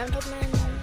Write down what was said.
gentlemen.